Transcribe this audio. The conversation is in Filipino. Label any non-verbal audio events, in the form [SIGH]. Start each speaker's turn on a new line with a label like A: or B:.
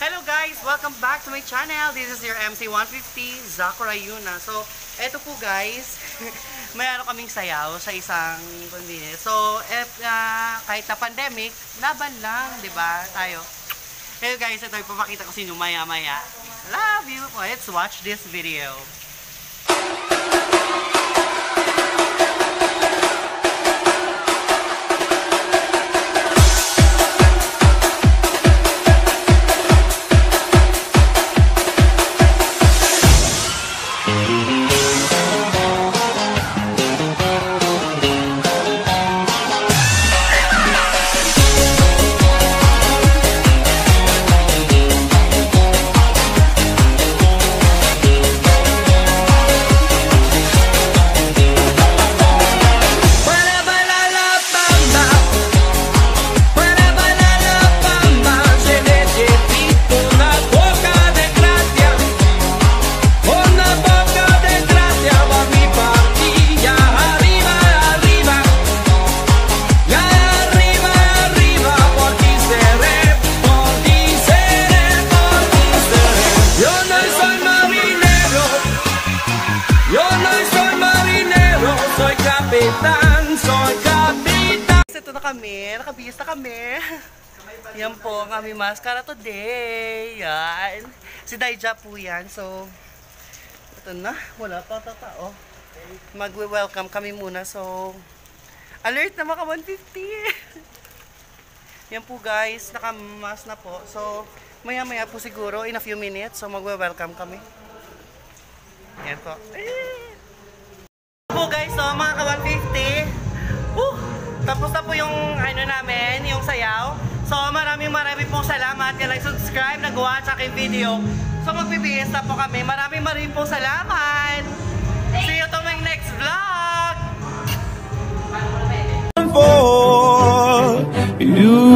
A: Hello guys! Welcome back to my channel. This is your MC150, Zakura Yuna. So, eto po guys, [LAUGHS] may ano kaming sayaw sa isang convenience. So, if, ah, kahit na pandemic, laban lang, di ba? Tayo. Hello guys, ito ipapakita ko sa inyo maya-maya. Love you! Let's watch this video.
B: Capitán, soy capitán.
A: Ito na kami, nakabihis na kami. Yan po ang aming maskara today. Yan. Si Daija po yan. So, ito na. Wala pa ata tao. Magwe-welcome kami muna. So, alert na mga 150. Yan po guys, nakamas na po. So, maya-maya po siguro, in a few minutes. So, magwe-welcome kami. Yan po. po So maraming maraming pong salamat. Yan like, subscribe, nag-watch aking video. So magpipiis na po kami. Maraming maraming pong salamat. See you to my next vlog. For you.